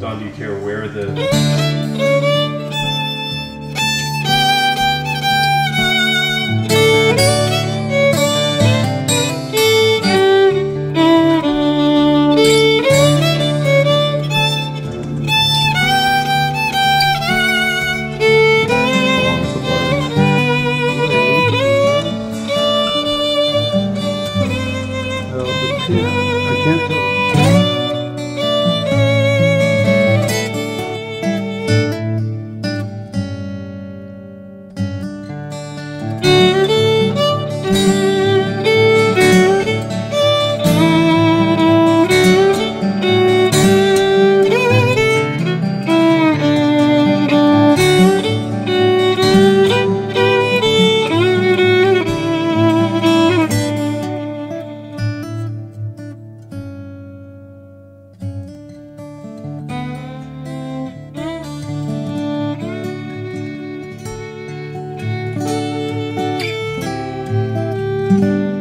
Don, do you care where the... Yeah, I can't tell. Música